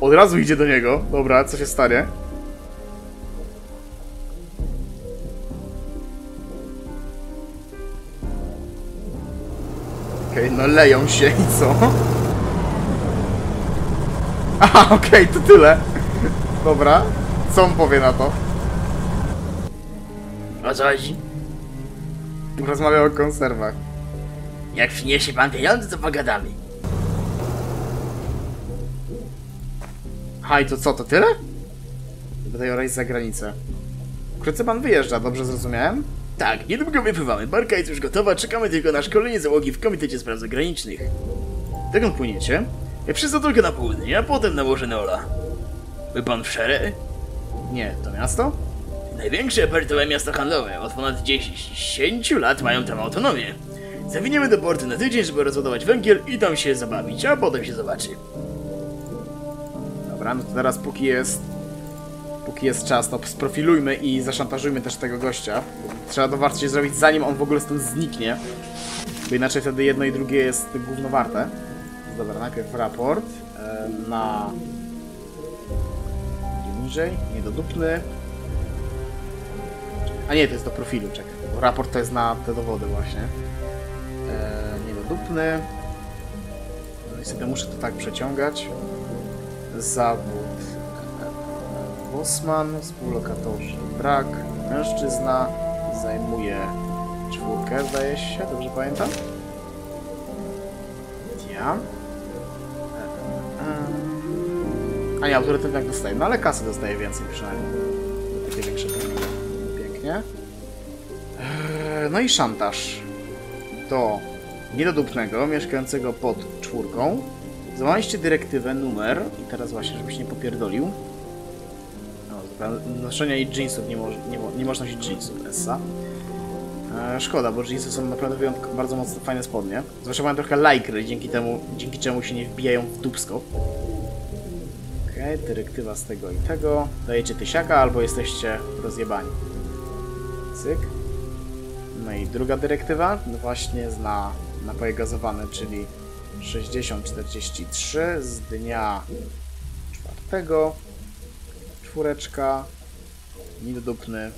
Od razu idzie do niego. Dobra, co się stanie? Okej, no leją się i co? *laughs* Aha, okej, to tyle. Dobra. Co on powie na to? O co chodzi? Rozmawiał o konserwach. Jak przyniesie pan pieniądze, to pogadamy. Ha, i to co, to tyle? Wydaje rejs za granicę. Wkrótce pan wyjeżdża, dobrze zrozumiałem? Tak, niedługo wypływamy. Barka jest już gotowa, czekamy tylko na szkolenie załogi w Komitecie Spraw Zagranicznych. Dokąd płyniecie? Ja przyjdę tylko na południe, a potem na Morze Nola. By pan w Szerę? Nie, to miasto? Największe portowe miasto handlowe. Od ponad 10 lat mają tam autonomię. Zawiniemy do portu na tydzień, żeby rozładować węgiel i tam się zabawić, a potem się zobaczy. Dobra, no to teraz póki jest póki jest czas, to sprofilujmy i zaszantażujmy też tego gościa. Trzeba to warcie zrobić zanim on w ogóle stąd zniknie. Bo inaczej wtedy jedno i drugie jest gówno warte. Dobra, najpierw raport na... Niżej, niedodupny. A nie, to jest do profilu, czekaj. Bo raport to jest na te dowody właśnie. E, niedodupny. No niestety muszę to tak przeciągać. Zawód. e, Bosman, współlokatorzy brak, mężczyzna zajmuje czwórkę, zdaje się, dobrze pamiętam? Ja. A nie, autorytet jak dostaje, no ale kasy dostaje więcej przynajmniej. Takie większe premie. Pięknie. Eee, No i szantaż. Do niedodupnego, mieszkającego pod czwórką. Złamaliście dyrektywę numer i teraz właśnie, żebyś nie popierdolił. No, noszenia i jeansów nie, mo nie, mo nie można nosić jeansów, Essa. E, szkoda, bo jeansy są naprawdę wyjątkowo bardzo mocno fajne spodnie. Zwłaszcza mają trochę lajkry, dzięki temu, dzięki czemu się nie wbijają w dupsko. Okej, dyrektywa z tego i tego. Dajecie tysiaka albo jesteście rozjebani. No i druga dyrektywa, właśnie zna napoje gazowane, czyli 6043 z dnia czwartego. Czwóreczka. Niedodupny.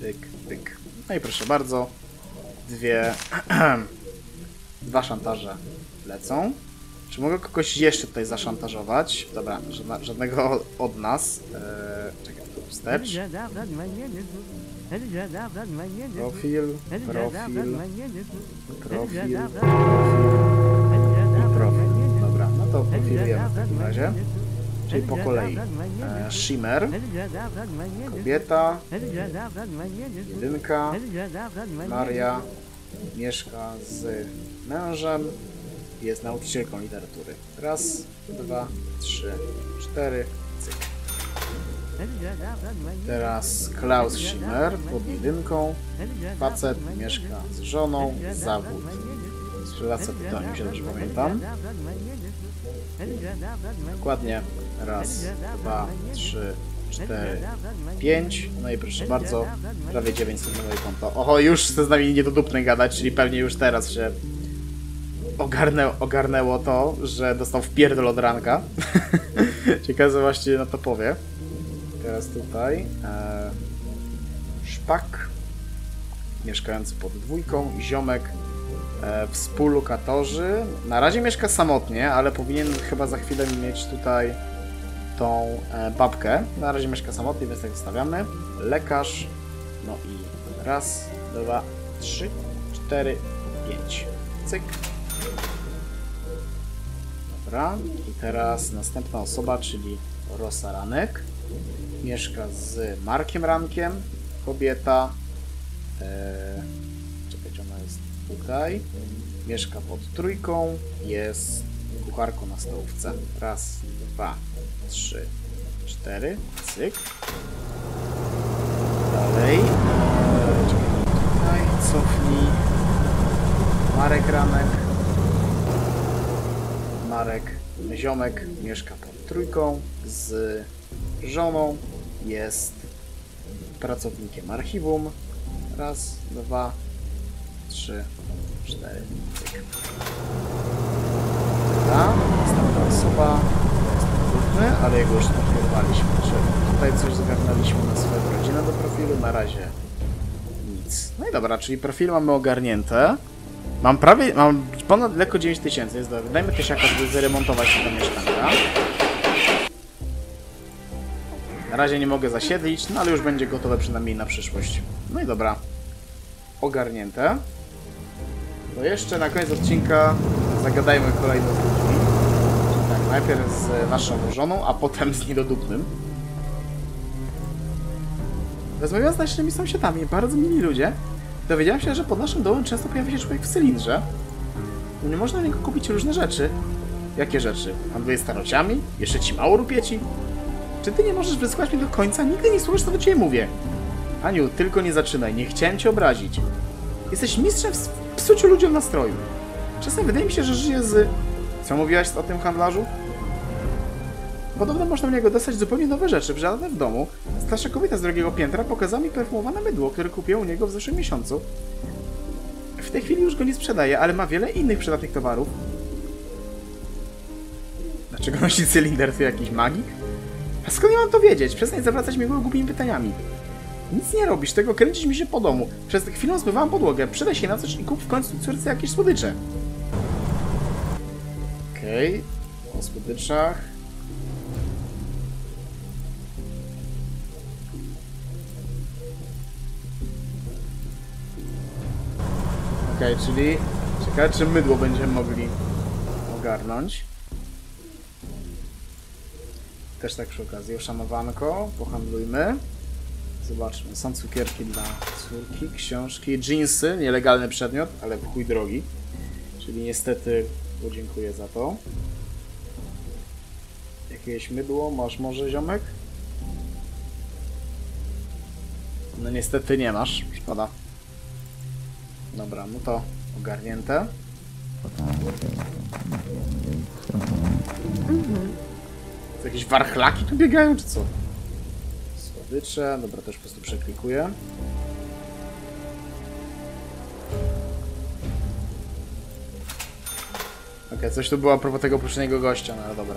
Pyk, pyk. No i proszę bardzo. Dwie... *clears throat* Dwa szantaże lecą. Czy mogę kogoś jeszcze tutaj zaszantażować? Dobra, żadnego od nas. Eee, czekaj, wstecz. Profil, profil, profil, profil. Dobra, no to profilujemy w takim razie. Czyli po kolei. E, Shimmer, kobieta, jedynka, Maria mieszka z mężem, jest nauczycielką literatury. Raz, dwa, trzy, cztery. Teraz Klaus Schimmer pod jedynką. Facet mieszka z żoną, zawód. Sprzedawca tytoniu, się dobrze pamiętam. Dokładnie. Raz, dwa, trzy, cztery, pięć. No i proszę bardzo, prawie 900 nowe konto. Oho, już chce z nami niedodupny gadać, czyli pewnie już teraz się ogarnę, ogarnęło to, że dostał wpierdol od ranka. *laughs* Ciekawe, właśnie na to powie. Teraz tutaj e, szpak mieszkający pod dwójką ziomek e, współlokatorzy. Na razie mieszka samotnie, ale powinien chyba za chwilę mieć tutaj tą e, babkę. Na razie mieszka samotnie, więc tak zostawiamy. Lekarz. No i raz, dwa, trzy, cztery, pięć. Cyk. Dobra. I teraz następna osoba, czyli Rosa Ranek. Mieszka z Markiem Rankiem. Kobieta. Eee, czekajcie, ona jest tutaj. Mieszka pod trójką. Jest kucharką na stołówce. Raz, dwa, trzy, cztery. Cyk. Dalej. Eee, czekaj, tutaj. Cofnij. Marek Ranek. Marek, ziomek, mieszka pod trójką z żoną, jest pracownikiem archiwum. Raz, dwa, trzy, cztery, cyk. Dobra, następna osoba, jest trudny, ale jego już napierdaliśmy. Czy tutaj coś zagarnęliśmy na swoją rodzinę do profilu? Na razie nic. No i dobra, czyli profil mamy ogarnięte. Mam prawie, mam ponad lekko 9000, tysięcy, jest dobrze. Dajmy tysiaka, żeby wyremontować tego mieszkania. Razie nie mogę zasiedlić, no ale już będzie gotowe przynajmniej na przyszłość. No i dobra. Ogarnięte. To jeszcze na koniec odcinka zagadajmy kolejno z ludźmi. Tak, najpierw z naszą żoną, a potem z niedodupnym. Rozmawiam z naszymi sąsiadami, bardzo mili ludzie. Dowiedziałem się, że pod naszym domem często pojawia się człowiek w cylindrze. Nie można na niego kupić różne rzeczy. Jakie rzeczy? Handluje starociami? Jeszcze ci mało rupieci? Czy ty nie możesz wysłuchać mnie do końca? Nigdy nie słuchasz, co do ciebie mówię. Aniu, tylko nie zaczynaj. Nie chciałem cię obrazić. Jesteś mistrzem w psuciu ludziom nastroju. Czasem wydaje mi się, że żyję z... Co mówiłaś o tym handlarzu? Podobno można w niego dostać zupełnie nowe rzeczy. Żadne w domu. Starsza kobieta z drugiego piętra pokazała mi perfumowane mydło, które kupiłem u niego w zeszłym miesiącu. W tej chwili już go nie sprzedaje, ale ma wiele innych przydatnych towarów. Dlaczego nosi cylinder? To jakiś magik? A skąd ja mam to wiedzieć? Przestań zawracać mnie głupimi pytaniami. Nic nie robisz, tego kręcić mi się po domu. Przez chwilę zmywałam podłogę. Przydaj się na coś i kup w końcu córce jakieś słodycze. Okej, o słodyczach. Okej, czyli ciekawe czy mydło będziemy mogli ogarnąć. Też tak przy okazji, oszanowanko, pohandlujmy. Zobaczmy, są cukierki dla córki, książki, jeansy, nielegalny przedmiot, ale w chuj drogi. Czyli niestety podziękuję za to. Jakieś mydło, masz może ziomek? No niestety nie masz, szkoda. Dobra, no to ogarnięte. Jakieś warchlaki tu biegają, czy co? Słodycze, dobra, też po prostu przeklikuję. Okej, coś tu było a propos tego poprzedniego gościa, no ale dobra.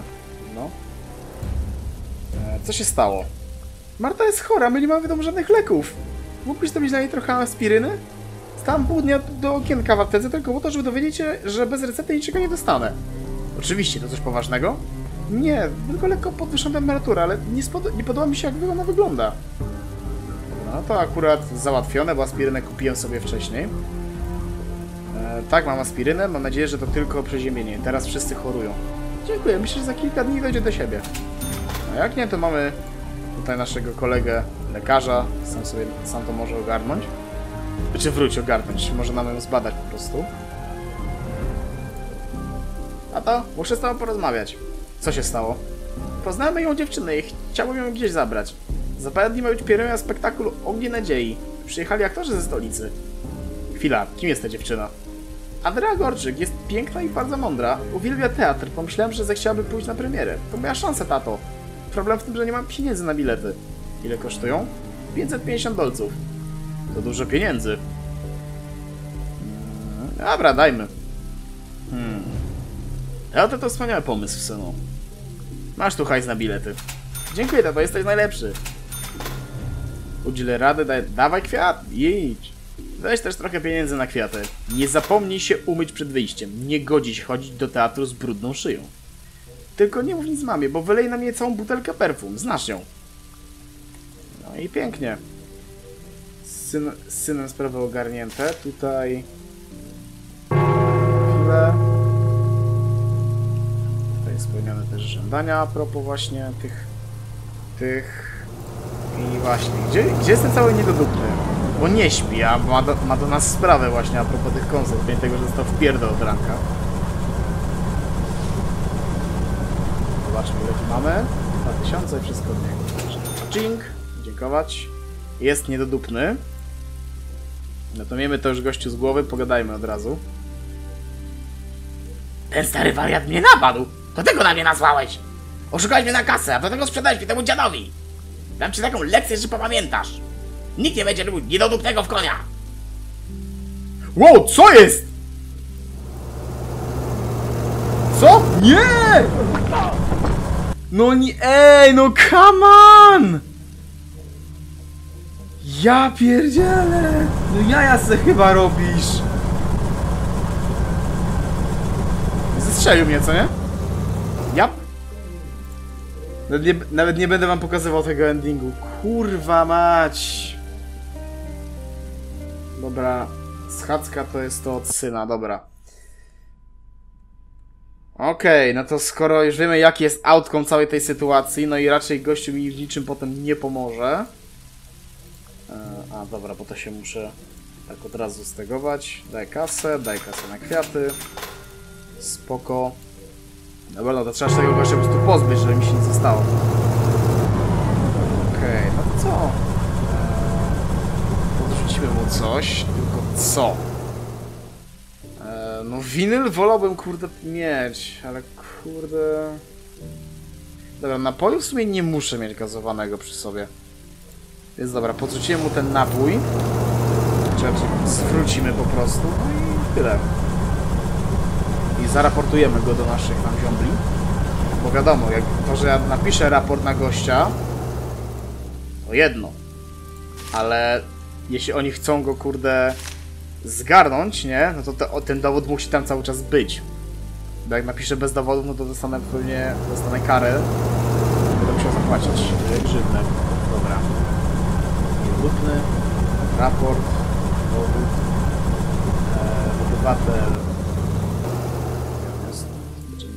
No. E, co się stało? Marta jest chora, my nie mamy w domu żadnych leków. Mógłbyś zrobić dla niej trochę aspiryny? Stałem pół dnia do okienka w aptece tylko po to, żeby dowiedzieć się, że bez recepty niczego nie dostanę. Oczywiście, to coś poważnego? Nie, tylko lekko podwyższona temperatura, ale nie, nie podoba mi się, jak ona wygląda. No to akurat załatwione, bo aspirynę kupiłem sobie wcześniej. E, tak, mam aspirynę, mam nadzieję, że to tylko przeziębienie. Teraz wszyscy chorują. Dziękuję, myślę, że za kilka dni dojdzie do siebie. A jak nie, to mamy tutaj naszego kolegę lekarza, sam sobie sam to może ogarnąć. Znaczy wróć ogarnąć, może nam ją zbadać po prostu. A to, muszę z tobą porozmawiać. Co się stało? Poznałem ją dziewczynę i chciałbym ją gdzieś zabrać. Za parę dni ma być premiera spektaklu Ognie Nadziei. Przyjechali aktorzy ze stolicy. Chwila, kim jest ta dziewczyna? Andrea Gorczyk jest piękna i bardzo mądra. Uwielbia teatr. Pomyślałem, że zechciałaby pójść na premierę. To moja szansa, tato. Problem w tym, że nie mam pieniędzy na bilety. Ile kosztują? 550 dolców. To dużo pieniędzy. Mm, Dobra, dajmy. Hmm. Teatr to wspaniały pomysł, synu. Masz tu hajs na bilety. Dziękuję, tato, jesteś najlepszy. Udzielę rady, daj, dawaj kwiat, idź. Weź też trochę pieniędzy na kwiaty. Nie zapomnij się umyć przed wyjściem. Nie godzi się chodzić do teatru z brudną szyją. Tylko nie mów nic mamie, bo wyleje na mnie całą butelkę perfum. Znasz ją. No i pięknie. Syn, z synem sprawy ogarnięte. Tutaj... Chwilę. Spełnione też żądania a propos właśnie tych... Tych... I właśnie, gdzie, gdzie jest ten cały niedodupny? Bo nie śpi, a ma do, ma do nas sprawę właśnie a propos tych koncert, pewnie tego, że został wpierdol od ranka. Zobaczmy ile tu mamy. 2000 i wszystko od niego. Ching, dziękować. Jest niedodupny. No to miejmy to już gościu z głowy, pogadajmy od razu. Ten stary wariat mnie napadł! To ty go na mnie nazwałeś! Oszukałeś mnie na kasę, a do tego sprzedałeś mi temu dziadowi! Dam ci taką lekcję, że popamiętasz! Nikt nie będzie lubił niedodupnego w konia! Wow, co jest? Co? Nie! No nie, ej, no come on! Ja pierdzielę! No jaja se chyba robisz! Zestrzelił mnie, co nie? Nawet nie, nawet nie będę wam pokazywał tego endingu. Kurwa mać! Dobra, schadzka to jest to od syna, dobra. Okej, no to skoro już wiemy jaki jest outcome całej tej sytuacji, no i raczej gościu mi w niczym potem nie pomoże. E, a dobra, bo to się muszę tak od razu stegować. Daj kasę, daj kasę na kwiaty. Spoko. Dobra, no to trzeba się tego gościa po prostu pozbyć, żeby mi się nic nie stało. Okej, no to co? Eee, podrzucimy mu coś, tylko co? Eee, no winyl wolałbym kurde mieć, ale kurde... Dobra, napoju w sumie nie muszę mieć gazowanego przy sobie. Więc dobra, podrzuciłem mu ten napój. Zwrócimy po prostu. No i tyle. Zaraportujemy go do naszych tam ziombli. Bo wiadomo, jak to, że ja napiszę raport na gościa, to jedno. Ale jeśli oni chcą go, kurde, zgarnąć, nie? No to te, ten dowód musi tam cały czas być. Bo jak napiszę bez dowodu, no to dostanę pewnie dostanę karę. Będę musiał zapłacić grzywnę. Dobra. Lutny, raport, dowód, e, obywatel.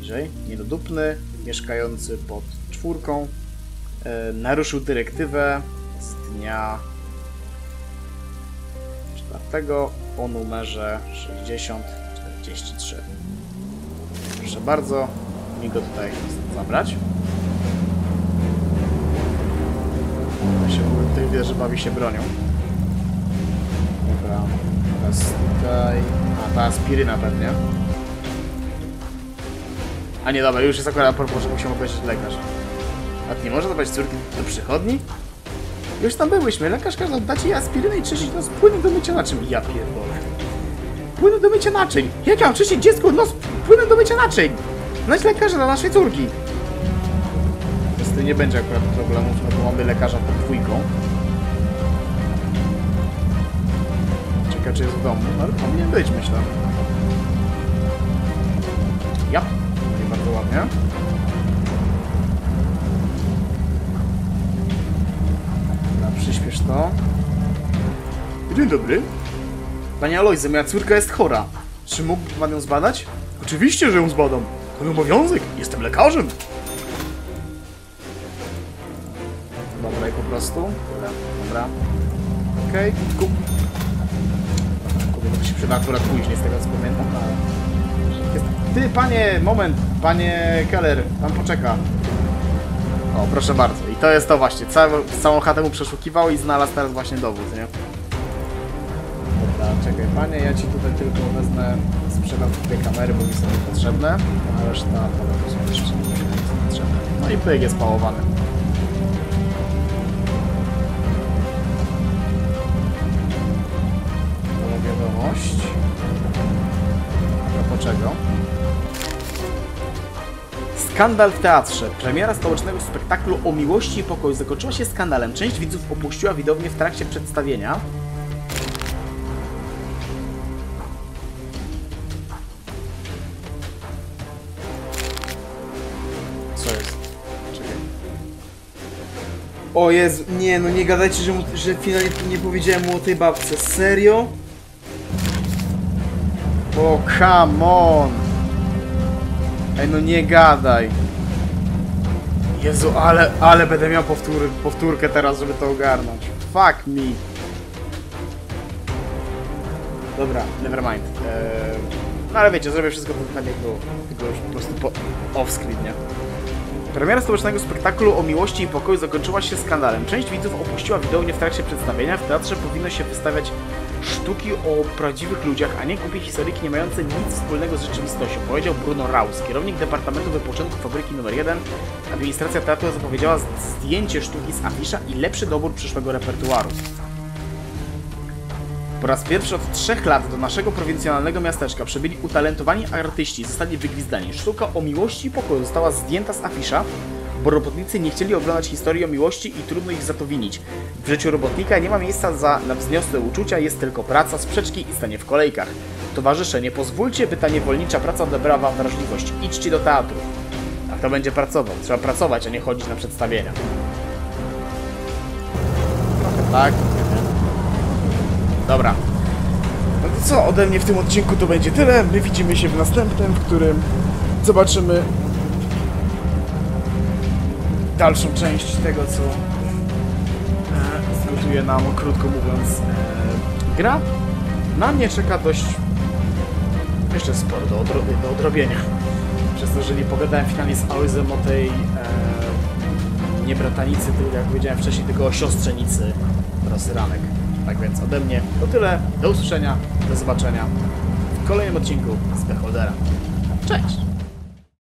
Niżej. Niedodupny, mieszkający pod czwórką. E, naruszył dyrektywę z dnia 4 o numerze 6043. Proszę bardzo, mi go tutaj zabrać. Ja się tutaj widzę, że bawi się bronią. Dobra, teraz tutaj... A, ta aspiryna pewnie. A nie, dobra, już jest akurat a propos, że musimy obejrzeć lekarz. A ty nie może dawać córki do przychodni? Już tam byłyśmy, lekarz kazał dać jej aspirynę i czyścić nos płynem do mycia naczyń. Ja pierdolę. Płynem do mycia naczyń! Jak ja mam czyścić dziecku nos płynem do mycia naczyń? Znajdź lekarza dla naszej córki. Z tym nie będzie akurat problemów, no bo mamy lekarza pod dwójką. Czekaj, czy jest w domu, ale powinien być, myślę. Ładnie. Dobra, przyspiesz to. Dzień dobry. Panie Alojzy, moja córka jest chora. Czy mógłby pan ją zbadać? Oczywiście, że ją zbadam. To mój obowiązek. Jestem lekarzem. Dobra, i po prostu. Dobra, dobra. Okej, kup. Kurde, to się przyda akurat później, z tego co pamiętam, ale... Ty, panie, moment, panie Keller, pan poczeka. O, proszę bardzo. I to jest to właśnie. Całą, całą chatę mu przeszukiwał i znalazł teraz właśnie dowód, nie? Dobra, czekaj, panie, ja ci tutaj tylko wezmę, sprzedam dwie kamery, bo mi są niepotrzebne, a reszta to jeszcze potrzebne. No i pyk jest pałowany. Skandal w teatrze. Premiera stołecznego spektaklu o miłości i pokoju zakończyła się skandalem. Część widzów opuściła widownię w trakcie przedstawienia. Co jest? Czekaj. O Jezu, nie no nie gadajcie, że, mu, że finalnie nie powiedziałem mu o tej babce. Serio? O, come on! Ej, no nie gadaj. Jezu, ale, ale będę miał powtór, powtórkę teraz, żeby to ogarnąć. Fuck me. Dobra, never mind. Eee, no ale wiecie, zrobię wszystko tak jak było. Tylko już po prostu po off-screen, nie? Premiera stołecznego spektaklu o miłości i pokoju zakończyła się skandalem. Część widzów opuściła widownię w trakcie przedstawienia. W teatrze powinno się wystawiać sztuki o prawdziwych ludziach, a nie głupie historyki nie mające nic wspólnego z rzeczywistością, powiedział Bruno Raus, kierownik Departamentu Wypoczynku Fabryki nr 1. Administracja teatru zapowiedziała zdjęcie sztuki z afisza i lepszy dobór przyszłego repertuaru. Po raz pierwszy od trzech lat do naszego prowincjonalnego miasteczka przybyli utalentowani artyści, zostali wygwizdani. Sztuka o miłości i pokoju została zdjęta z afisza, bo robotnicy nie chcieli oglądać historii o miłości i trudno ich za to winić. W życiu robotnika nie ma miejsca za wzniosłe uczucia, jest tylko praca, sprzeczki i stanie w kolejkach. Towarzysze, nie pozwólcie, by ta niewolnicza praca odebrała wam wrażliwość. Idźcie do teatru. A kto będzie pracował? Trzeba pracować, a nie chodzić na przedstawienia. Tak. Dobra. No to co, ode mnie w tym odcinku to będzie tyle. My widzimy się w następnym, w którym zobaczymy dalszą część tego, co e, zgotuje nam, krótko mówiąc, e, gra. Na mnie czeka dość jeszcze sporo do, odro do odrobienia. Przez to, że nie pogadałem finalnie z Aloysem o tej e, nie bratanicy, tylko jak powiedziałem wcześniej, tylko o siostrzenicy oraz ranek. Tak więc ode mnie to tyle. Do usłyszenia, do zobaczenia w kolejnym odcinku z Beholdera. Cześć!